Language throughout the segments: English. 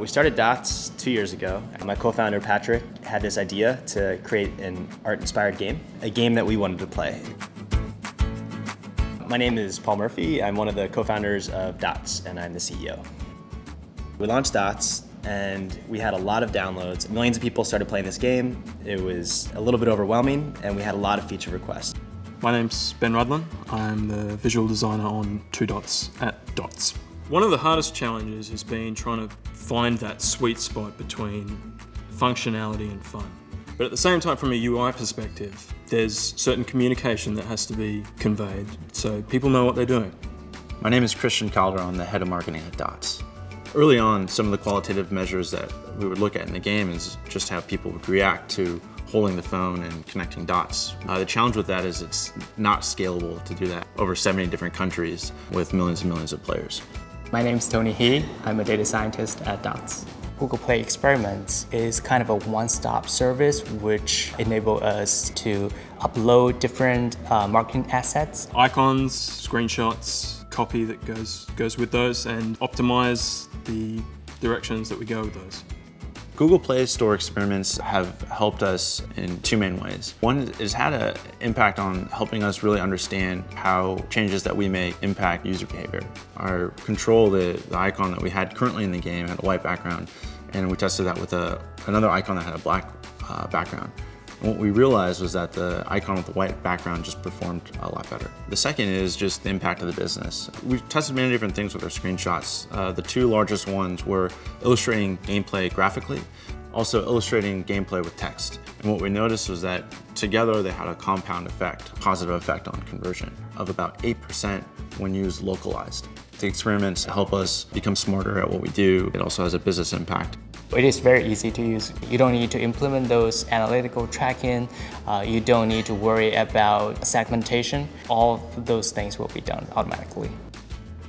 We started Dots two years ago. My co-founder Patrick had this idea to create an art-inspired game, a game that we wanted to play. My name is Paul Murphy. I'm one of the co-founders of Dots and I'm the CEO. We launched Dots and we had a lot of downloads. Millions of people started playing this game. It was a little bit overwhelming and we had a lot of feature requests. My name's Ben Rudlin. I'm the visual designer on TwoDots at Dots. One of the hardest challenges has been trying to find that sweet spot between functionality and fun. But at the same time, from a UI perspective, there's certain communication that has to be conveyed so people know what they're doing. My name is Christian Calderon, the head of marketing at Dots. Early on, some of the qualitative measures that we would look at in the game is just how people would react to holding the phone and connecting dots. Uh, the challenge with that is it's not scalable to do that over 70 different countries with millions and millions of players. My name is Tony He. I'm a data scientist at Dots. Google Play Experiments is kind of a one-stop service which enable us to upload different uh, marketing assets. Icons, screenshots, copy that goes, goes with those, and optimize the directions that we go with those. Google Play Store experiments have helped us in two main ways. One is had an impact on helping us really understand how changes that we make impact user behavior. Our control, the, the icon that we had currently in the game had a white background, and we tested that with a, another icon that had a black uh, background. What we realized was that the icon with the white background just performed a lot better. The second is just the impact of the business. We've tested many different things with our screenshots. Uh, the two largest ones were illustrating gameplay graphically, also illustrating gameplay with text. And what we noticed was that together they had a compound effect, positive effect on conversion of about 8% when used localized. The experiments help us become smarter at what we do. It also has a business impact. It is very easy to use. You don't need to implement those analytical tracking. Uh, you don't need to worry about segmentation. All those things will be done automatically.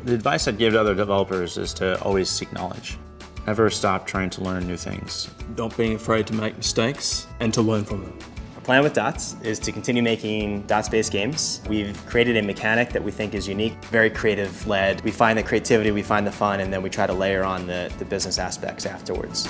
The advice I'd give to other developers is to always seek knowledge. Never stop trying to learn new things. Don't being afraid to make mistakes and to learn from them. Our plan with Dots is to continue making dots-based games. We've created a mechanic that we think is unique, very creative-led. We find the creativity, we find the fun, and then we try to layer on the, the business aspects afterwards.